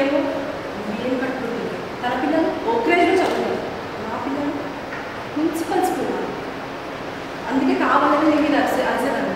ఏమో? ఏం కట్టుకుంటుంది. తన పిల్లలు ఓక్రేజ్లో చదువుతారు. నా పిల్లలు మున్సిపల్ స్కూల్ అందుకే కావాలని నేను అరిసే అరిసేదాన్ని